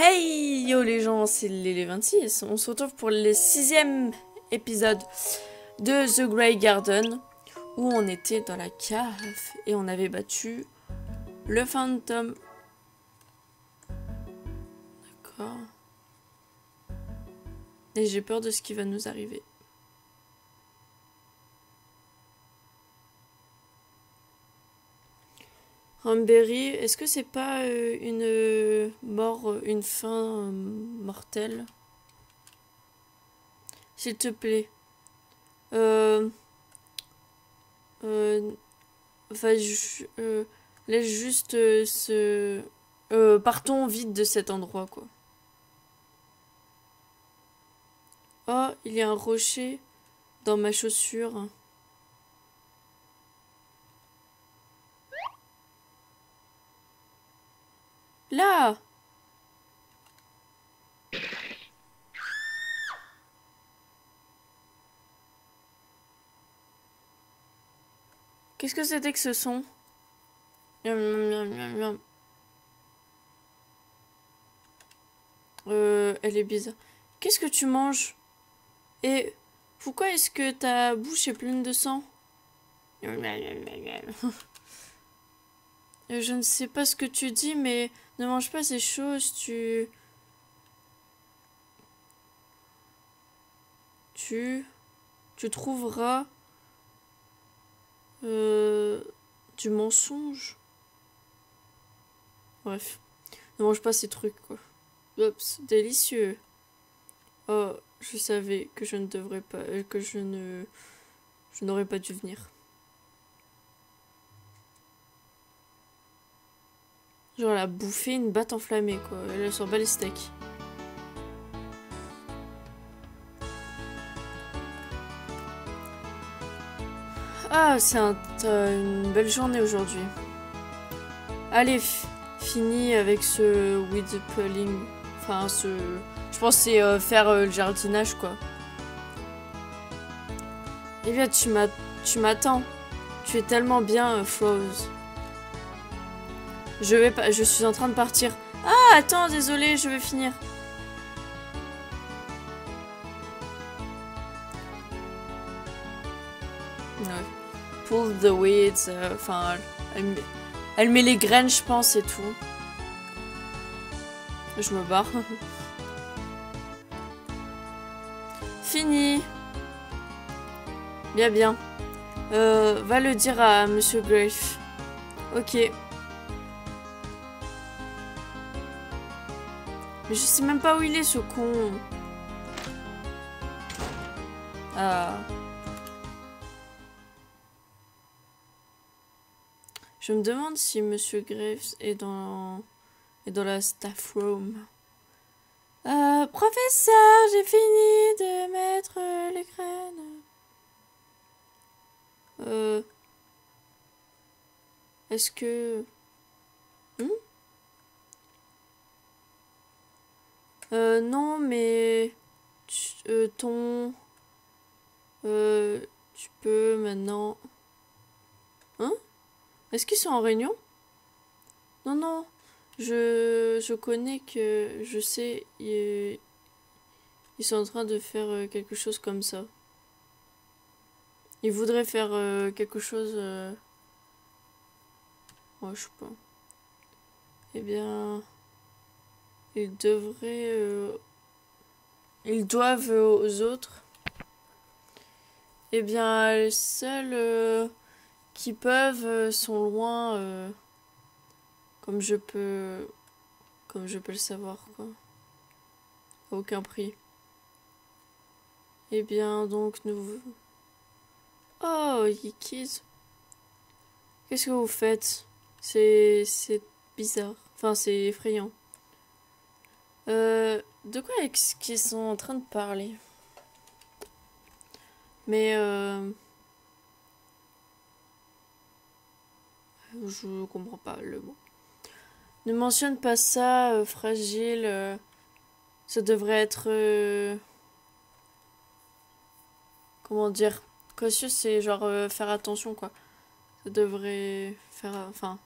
Hey yo les gens, c'est les 26. On se retrouve pour le sixième épisode de The Grey Garden où on était dans la cave et on avait battu le fantôme. D'accord. Et j'ai peur de ce qui va nous arriver. Ramberry, est-ce que c'est pas euh, une euh, mort, euh, une fin mortelle S'il te plaît. Euh... Euh... Enfin, laisse juste ce... partons vite de cet endroit, quoi. Oh, il y a un rocher dans ma chaussure. Là Qu'est-ce que c'était que ce son? Euh, elle est bizarre. Qu'est-ce que tu manges? Et pourquoi est-ce que ta bouche est pleine de sang? Je ne sais pas ce que tu dis, mais ne mange pas ces choses, tu... Tu... Tu trouveras... Euh, du mensonge. Bref. Ne mange pas ces trucs, quoi. Oups, délicieux. Oh, je savais que je ne devrais pas... que je ne... Je n'aurais pas dû venir. Genre, elle a bouffé une batte enflammée, quoi. Elle s'en bat les steaks. Ah, c'est un, une belle journée aujourd'hui. Allez, fini avec ce weed pulling. Enfin, ce... Je pense c'est euh, faire euh, le jardinage, quoi. Eh bien, tu m'attends. Tu es tellement bien, euh, je vais je suis en train de partir. Ah, attends, désolé, je vais finir. Pull the weeds, euh, enfin, elle, met les graines, je pense, et tout. Je me barre. Fini. Bien, bien. Euh, va le dire à Monsieur Grave. Ok. Mais je sais même pas où il est ce con. Ah. Je me demande si Monsieur Graves est dans est dans la staff room. Euh, professeur, j'ai fini de mettre les graines. Euh. Est-ce que. Hmm? Euh, non, mais... Euh, ton... Euh, tu peux maintenant... Hein? Est-ce qu'ils sont en réunion? Non, non. Je, connais que... Je sais... Ils, sont en train de faire euh, quelque chose comme ça. Ils voudraient faire euh, quelque chose... Euh... Oh, je sais pas. Eh bien... Ils devraient... Euh, ils doivent aux autres. Eh bien, les seuls euh, qui peuvent euh, sont loin, comme je peux, comme je peux le savoir, quoi. aucun prix. Eh bien, donc nous. Oh, Yikis. Qu'est-ce que vous faites? C'est c'est bizarre. Enfin, c'est effrayant. Euh, de quoi est-ce qu'ils sont en train de parler? Mais euh, je comprends pas le mot. Ne mentionne pas ça, euh, fragile. Euh, ça devrait être comment dire cautieux, c'est genre faire attention quoi. Ça devrait faire, enfin,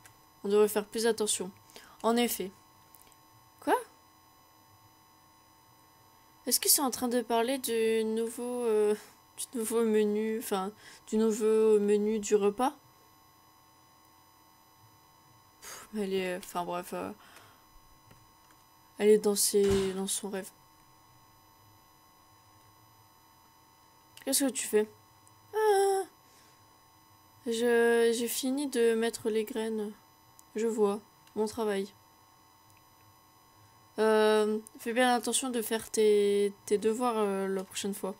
on devrait faire plus attention. En effet. Quoi? Est-ce qu'ils sont en train de parler du nouveau, euh, du nouveau menu, enfin, du nouveau menu du repas? Elle est, enfin bref, euh, elle est dans ses, dans son rêve. Qu'est-ce que tu fais? Ah Je, j'ai fini de mettre les graines. Je vois mon travail. Euh, fais bien attention de faire tes, devoirs euh, la prochaine fois.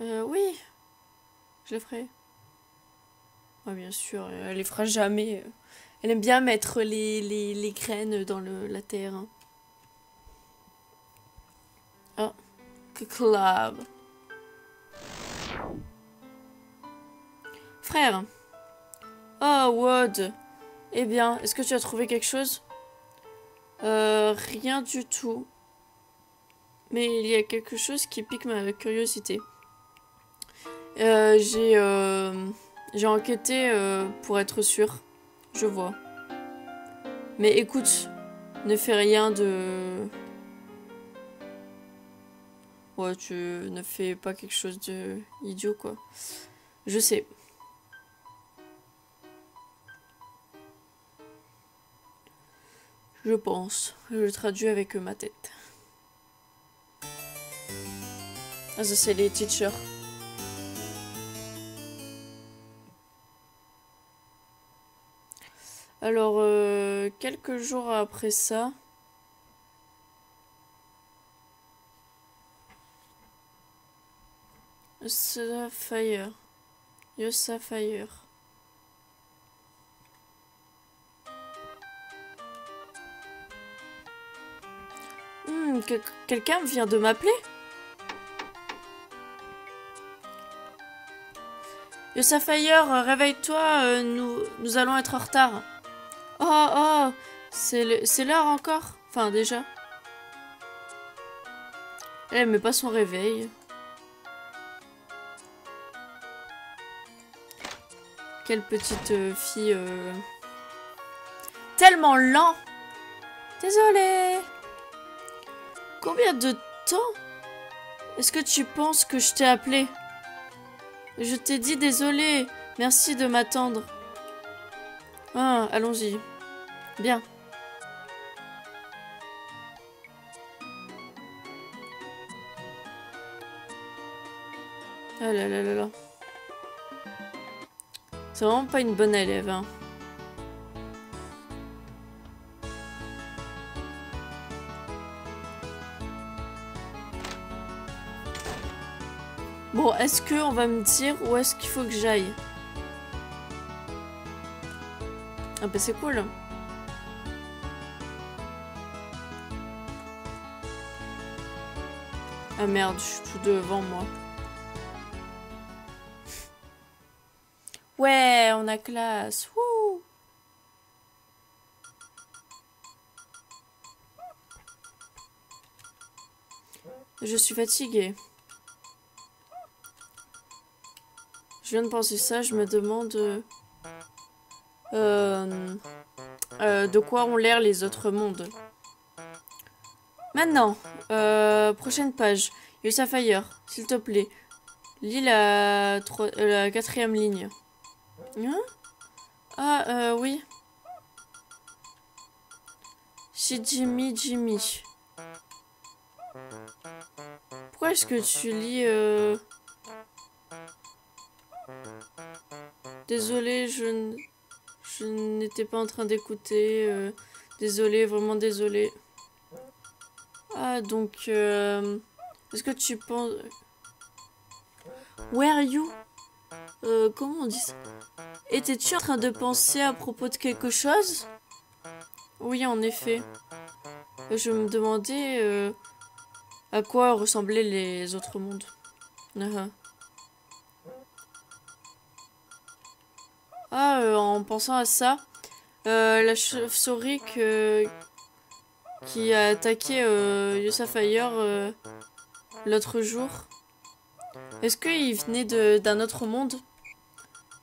Oui, je les ferai. Ah, bien sûr, elle les fera jamais. Elle aime bien mettre les, les, graines dans le, la terre. Ah, que club. Frère. Oh, Wood. Eh bien, est-ce que tu as trouvé quelque chose? Euh, rien du tout. Mais il y a quelque chose qui pique ma curiosité. Euh, j'ai euh, enquêté euh, pour être sûr. Je vois. Mais écoute, ne fais rien de... Ouais, tu ne fais pas quelque chose de idiot, quoi. Je sais. Je pense. Je traduis avec ma tête. Ah, ça, c'est les Alors, euh, quelques jours après ça... Sapphire. Yo Sapphire. Hmm, quel- quelqu'un vient de m'appeler Yo Sapphire, euh, réveille-toi, euh, nous allons être en retard. Oh, oh, c'est l'heure encore Enfin, déjà. Elle met pas son réveil. Quelle petite euh, fille... euh, Tellement lent Désolée Combien de temps est-ce que tu penses que je t'ai appelé? Je t'ai dit désolé. Merci de m'attendre. Ah, allons-y. Bien. Ah là là là là. C'est vraiment pas une bonne élève, hein. Bon, est-ce que on va me dire où est-ce qu'il faut que j'aille? Ah bah c'est cool. Ah merde, je suis tout devant moi. Ouais, on a classe. Je suis fatiguée. Je viens de penser ça, je me demande euh, euh, de quoi ont l'air les autres mondes. Maintenant, euh, prochaine page. Yosa Fire, s'il te plaît. Lis la, quatrième ligne. Hein? Ah, oui. Shijimi Jimmy. Pourquoi est-ce que tu lis... euh, Désolée, je, n- je n'étais pas en train d'écouter. euh, Désolée, vraiment désolée. Ah, donc... euh, Est-ce que tu penses... Where are you? Euh, Comment on dit ça? Étais-tu en train de penser à propos de quelque chose? Oui, en effet. Je me demandais à quoi ressemblaient les autres mondes. Ah, ah. En pensant à ça, euh, la chauve-souris qui a attaqué euh, euh, l'autre jour, est-ce qu'il venait d'un autre monde?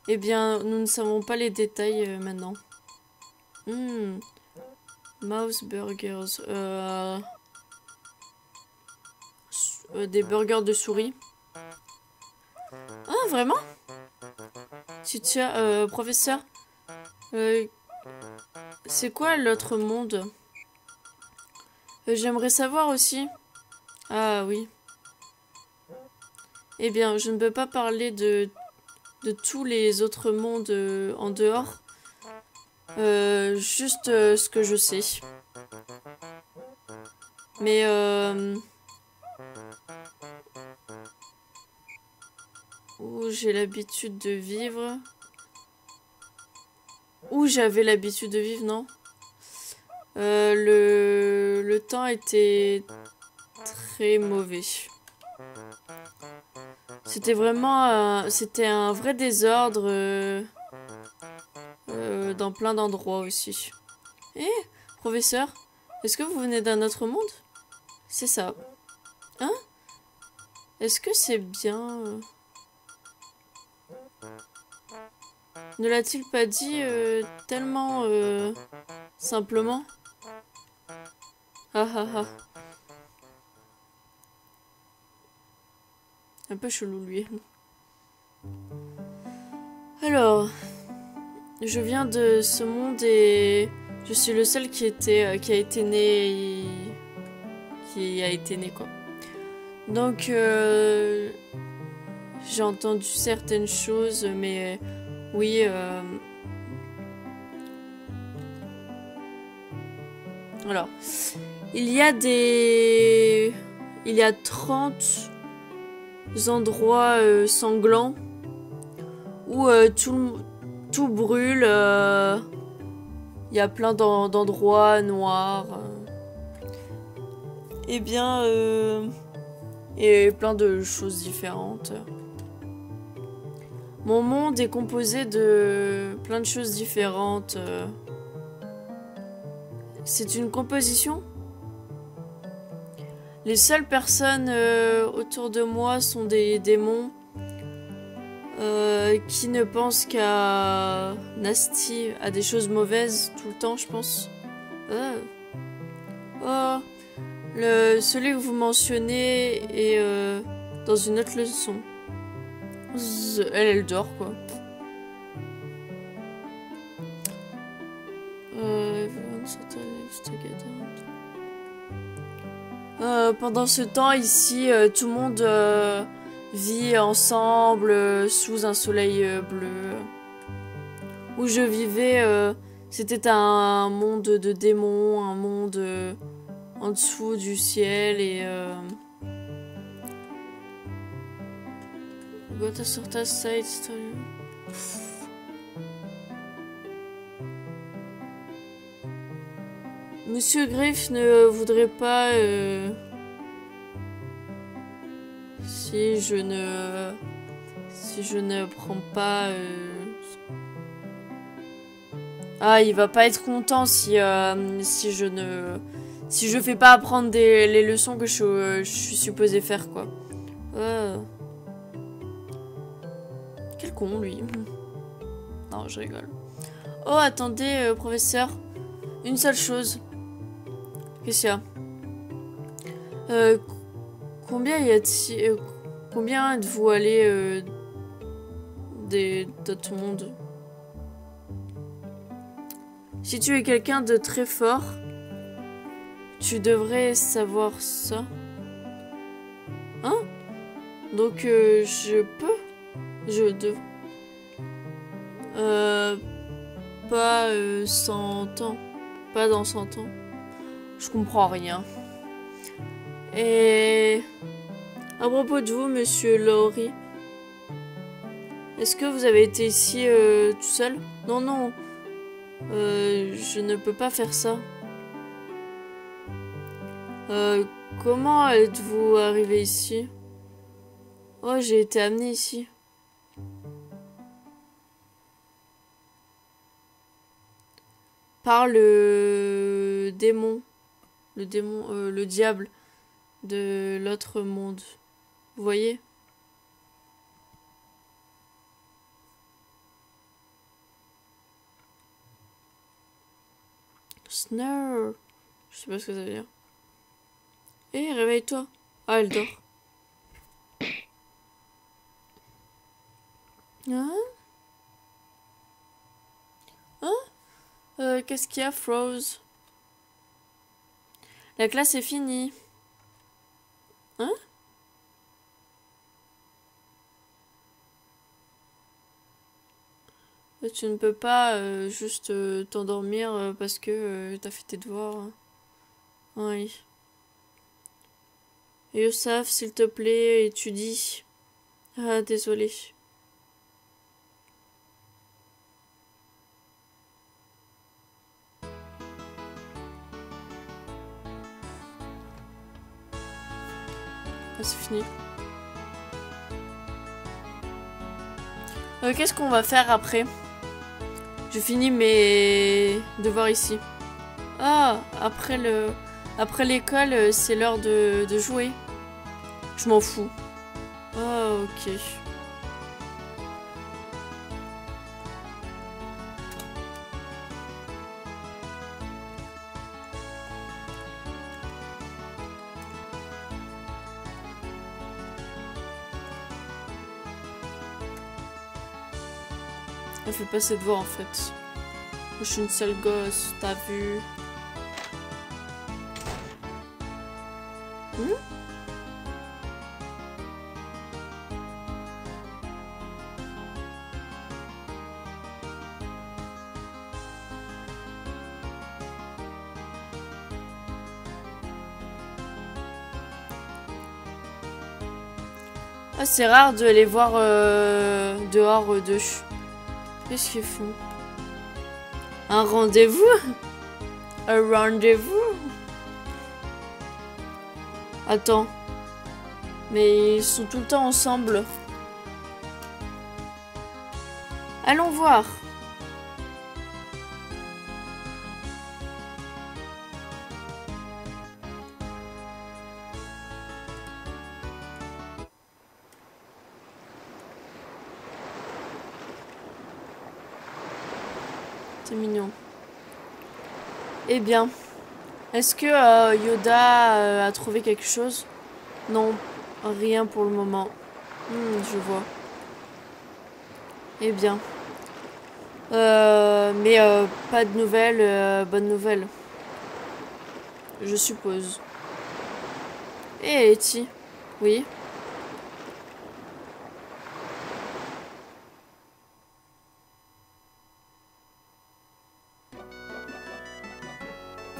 Eh bien, nous ne savons pas les détails euh, maintenant. Hmm. Mouse Burgers. Des burgers de souris. Ah, vraiment? Tu euh, professeur? Euh, C'est quoi l'autre monde euh, J'aimerais savoir aussi. Ah oui. Eh bien, je ne peux pas parler de, tous les autres mondes euh, en dehors. Juste ce que je sais. Mais où j'ai l'habitude de vivre. Où j'avais l'habitude de vivre, non? Euh, le, temps était très mauvais. C'était vraiment un, c'était un vrai désordre euh, euh, dans plein d'endroits aussi. Eh, professeur, est-ce que vous venez d'un autre monde? C'est ça. Hein? Est-ce que c'est bien Ne l'a-t-il pas dit euh, tellement euh, simplement? Ah ah ah. Un peu chelou lui. Alors, je viens de ce monde et je suis le seul qui était euh, a été né qui a été né quoi. Donc j'ai entendu certaines choses mais oui euh, alors il y a des il y a 30 endroits euh, sanglants où euh, tout, brûle. Il y a plein d'en- d'endroits noirs. Eh bien, et plein de choses différentes. Mon monde est composé de plein de choses différentes. euh. C'est une composition? Les seules personnes euh, autour de moi sont des démons euh, qui ne pensent qu'à Nasty, à des choses mauvaises tout le temps, je pense. Oh, le, celui que vous mentionnez est dans une autre leçon. Elle, elle dort, quoi. Euh. Euh, pendant ce temps, ici, euh, tout le monde vit ensemble sous un soleil bleu. Où je vivais, c'était un monde de démons, un monde en dessous du ciel et. Euh... Gotha Sorta Side Story. Monsieur Griff ne voudrait pas euh, si je ne si je ne prends pas euh, ah il va pas être content si euh, si je ne si je fais pas apprendre des, les leçons que je, suis supposée faire quoi Euh. Lui. Non je rigole. Oh attendez euh, professeur. Une seule chose. Qu'est-ce qu'il y a Euh, Combien y a-t-il euh, Combien êtes-vous allé des d'autres mondes Si tu es quelqu'un de très fort, tu devrais savoir ça. Hein? Donc je peux? Je de euh, pas euh, 100 ans. Pas dans 100 ans. Je comprends rien. Et à propos de vous, monsieur Laurie, est-ce que vous avez été ici euh, tout seul? Non, non. Euh, je ne peux pas faire ça. Euh, comment êtes-vous arrivé ici? Oh, j'ai été amené ici. par le démon, le démon, euh, le diable de l'autre monde. Vous voyez? Snurr. Je sais pas ce que ça veut dire. Hé, réveille-toi. Ah, elle dort. Ah. Qu'est-ce qu'il y a, Froze? La classe est finie. Hein? Tu ne peux pas euh, juste euh, t'endormir euh, parce que t'as fait tes devoirs. Hein. Oui. Youssef, s'il te plaît, étudie. Ah, désolé. C'est fini. Euh, Qu'est-ce qu'on va faire après? Je finis mes devoirs ici. Ah, après le, après l'école, euh, c'est l'heure de, de jouer. Je m'en fous. Ah, ok. Elle fait pas cette voix en fait. Moi, je suis une seule gosse, t'as vu Hmm? Ah, c'est rare de les voir euh, dehors euh, d'eux. Qu'est-ce qu'ils font? Un rendez-vous? Un rendez-vous? Attends. Mais ils sont tout le temps ensemble. Allons voir. Eh bien, est-ce que euh, Yoda euh, a trouvé quelque chose? Non, rien pour le moment. Hmm, je vois. Eh bien. Euh, mais pas de nouvelles, bonne nouvelle. Je suppose. Eh, Eti. Oui?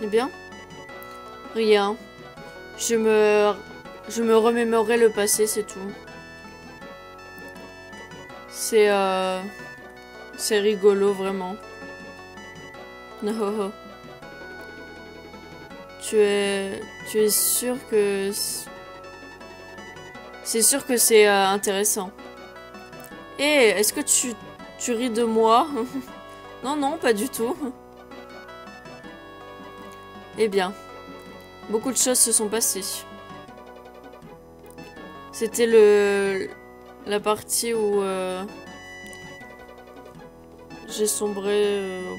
Eh bien Rien. Je me... Je me remémorais le passé, c'est tout. C'est... Euh... C'est rigolo, vraiment. Oh, oh. Tu es... Tu es sûr que... C'est sûr que c'est euh, intéressant. Et est-ce que tu... Tu ris de moi? Non, non, pas du tout. Eh bien, beaucoup de choses se sont passées. C'était le la partie où euh, j'ai sombré. euh,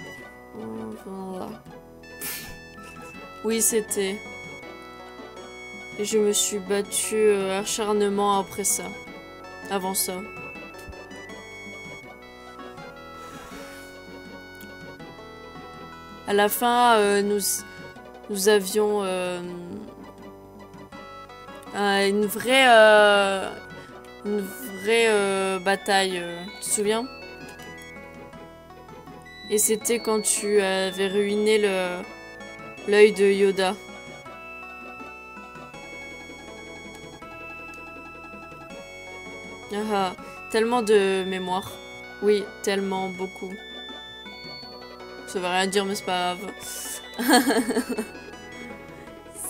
voilà. Oui, c'était. Et je me suis battue euh, acharnement après ça. Avant ça. À la fin, nous, nous avions euh, une vraie, euh, une vraie euh, bataille. euh, tu te souviens? Et c'était quand tu avais ruiné l'œil de Yoda. Ah, ah, tellement de mémoire. Oui, tellement beaucoup. Ça veut rien dire, mais c'est pas grave.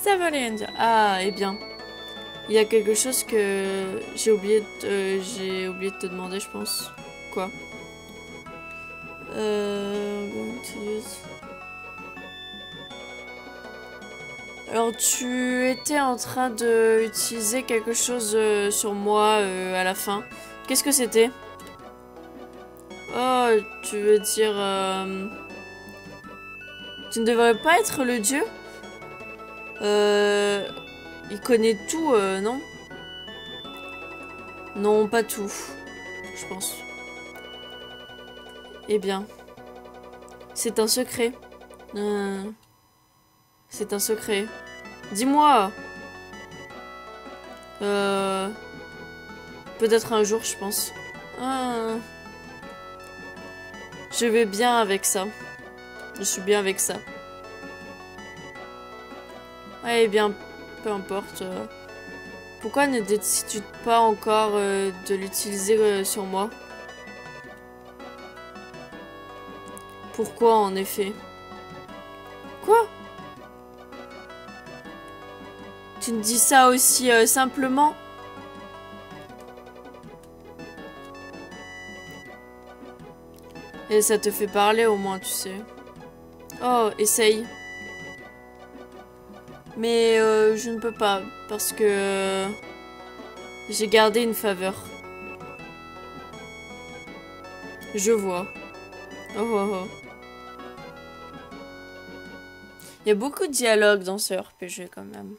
Ça veut rien dire. Ah, eh bien. Il y a quelque chose que j'ai oublié, j'ai oublié de te demander, je pense. Quoi? Euh, Alors, tu étais en train de utiliser quelque chose euh, sur moi euh, à la fin. Qu'est-ce que c'était? Oh, tu veux dire... Tu ne devrais pas être le dieu Euh... Il connaît tout, euh, non? Non, pas tout. Je pense. Eh bien, c'est un secret. Euh, c'est un secret. Dis-moi. Euh, Peut-être un jour, je pense. Ah. Je vais bien avec ça. Je suis bien avec ça. Eh bien, peu importe. euh. Pourquoi ne décides-tu pas encore euh, de l'utiliser euh, sur moi? Pourquoi, en effet? Quoi? Tu me dis ça aussi simplement? Et ça te fait parler au moins, tu sais. Oh, essaye. Mais euh, je ne peux pas parce que euh, j'ai gardé une faveur. Je vois. Oh, oh, oh. Il y a beaucoup de dialogues dans ce RPG quand même.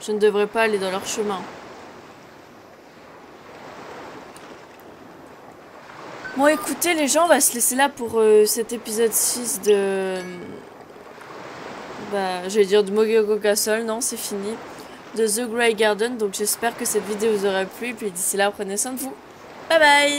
Je ne devrais pas aller dans leur chemin. Bon écoutez les gens, on va se laisser là pour euh, cet épisode 6 de... Bah, j'allais dire de Mogoko Castle, non c'est fini. De The Grey Garden, donc j'espère que cette vidéo vous aura plu, puis d'ici là prenez soin de vous. Bye bye